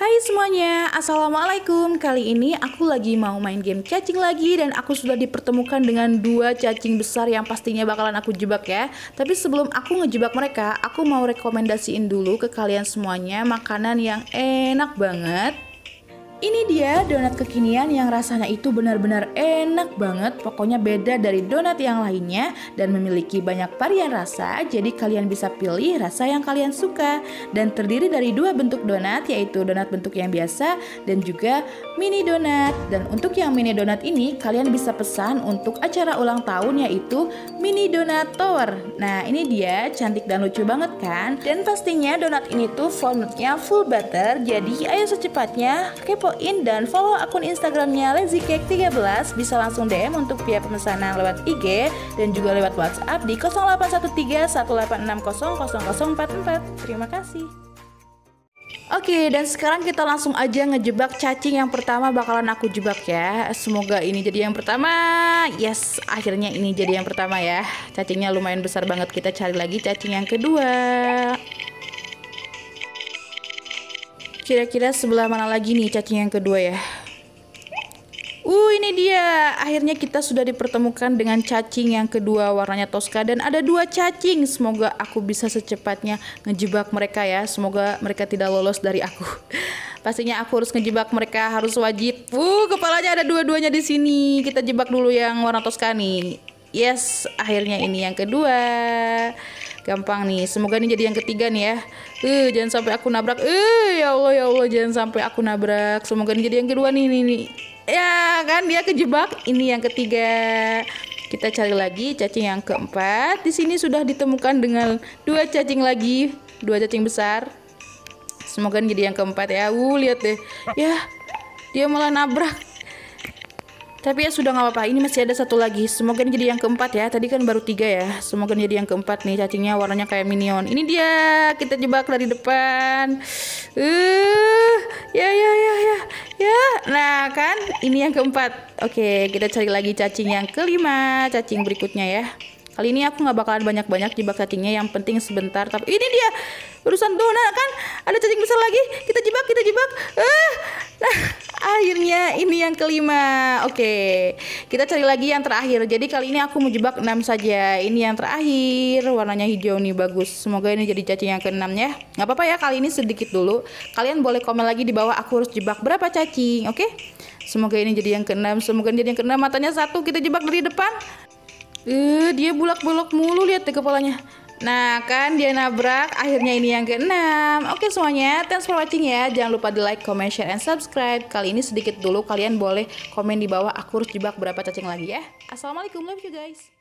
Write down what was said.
Hai semuanya, Assalamualaikum. Kali ini aku lagi mau main game cacing lagi Dan aku sudah dipertemukan dengan dua cacing besar yang pastinya bakalan aku jebak ya. Tapi sebelum aku ngejebak mereka Aku mau rekomendasiin dulu ke kalian semuanya Makanan yang enak banget ini dia donat kekinian yang rasanya itu benar-benar enak banget, pokoknya beda dari donat yang lainnya dan memiliki banyak varian rasa, jadi kalian bisa pilih rasa yang kalian suka. Dan terdiri dari dua bentuk donat, yaitu donat bentuk yang biasa dan juga mini donat. Dan untuk yang mini donat ini, kalian bisa pesan untuk acara ulang tahun yaitu mini donat tower. Nah ini dia, cantik dan lucu banget kan? Dan pastinya donat ini tuh fondantnya full butter, jadi ayo secepatnya kepo kepoin dan follow akun Instagramnya LazyCake13 bisa langsung DM untuk via pemesanan lewat IG dan juga lewat WhatsApp di 0813 Terima kasih. Oke, dan sekarang kita langsung aja ngejebak cacing yang pertama bakalan aku jebak ya. Semoga ini jadi yang pertama. Yes, akhirnya ini jadi yang pertama ya. Cacingnya lumayan besar banget. Kita cari lagi cacing yang kedua. Kira-kira sebelah mana lagi nih cacing yang kedua ya? Uh, ini dia. Akhirnya kita sudah dipertemukan dengan cacing yang kedua warnanya toska dan ada dua cacing. Semoga aku bisa secepatnya ngejebak mereka ya. Semoga mereka tidak lolos dari aku. Pastinya aku harus ngejebak mereka, harus wajib. Uh, kepalanya ada dua-duanya di sini. Kita jebak dulu yang warna toska nih. Yes, akhirnya ini yang kedua. Gampang nih. Semoga ini jadi yang ketiga nih ya. Eh, jangan sampai aku nabrak. Eh, ya Allah ya Allah jangan sampai aku nabrak. Semoga ini jadi yang kedua nih nih nih. Ya kan dia kejebak. Ini yang ketiga. Kita cari lagi cacing yang keempat. Di sini sudah ditemukan dengan dua cacing lagi, dua cacing besar. Semoga ini jadi yang keempat ya. Uh, lihat deh. Ya, dia malah nabrak. Tapi ya sudah nggak apa-apa. Ini masih ada satu lagi. Semoga ini jadi yang keempat ya. Tadi kan baru tiga ya. Semoga ini jadi yang keempat nih. Cacingnya warnanya kayak minion. Ini dia. Kita jebak dari depan. Uh, ya ya ya ya ya. Nah kan, ini yang keempat. Oke, kita cari lagi cacing yang kelima. Cacing berikutnya ya. Kali ini aku nggak bakalan banyak-banyak jebak cacingnya. Yang penting sebentar. Tapi ini dia urusan donat kan. Ada cacing besar lagi. Kita jebak, kita jebak. Uh, nah akhirnya ini yang kelima. Oke kita cari lagi yang terakhir. Jadi kali ini aku mau jebak 6 saja. Ini yang terakhir. Warnanya hijau nih bagus. Semoga ini jadi cacing yang keenam ya. Nggak apa-apa ya kali ini sedikit dulu. Kalian boleh komen lagi di bawah aku harus jebak berapa cacing oke? Semoga ini jadi yang keenam. Semoga ini jadi yang keenam. Matanya satu kita jebak dari depan. Eh uh, dia bulak-bulak mulu lihat deh kepalanya Nah kan dia nabrak Akhirnya ini yang keenam. Oke semuanya Thanks for watching ya. Jangan lupa di like, comment, share, and subscribe. Kali ini sedikit dulu Kalian boleh komen di bawah Aku harus jebak berapa cacing lagi ya. Assalamualaikum Love you guys